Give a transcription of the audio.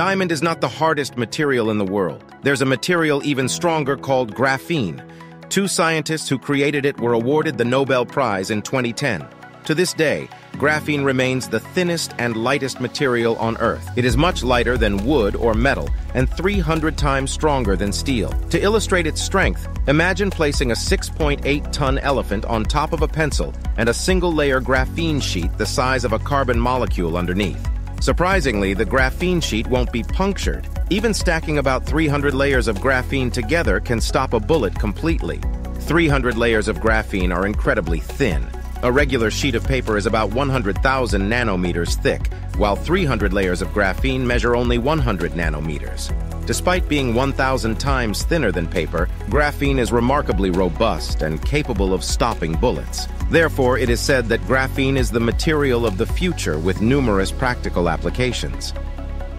diamond is not the hardest material in the world. There's a material even stronger called graphene. Two scientists who created it were awarded the Nobel Prize in 2010. To this day, graphene remains the thinnest and lightest material on Earth. It is much lighter than wood or metal and 300 times stronger than steel. To illustrate its strength, imagine placing a 6.8-ton elephant on top of a pencil and a single-layer graphene sheet the size of a carbon molecule underneath. Surprisingly, the graphene sheet won't be punctured. Even stacking about 300 layers of graphene together can stop a bullet completely. 300 layers of graphene are incredibly thin. A regular sheet of paper is about 100,000 nanometers thick, while 300 layers of graphene measure only 100 nanometers. Despite being 1,000 times thinner than paper, graphene is remarkably robust and capable of stopping bullets. Therefore, it is said that graphene is the material of the future with numerous practical applications.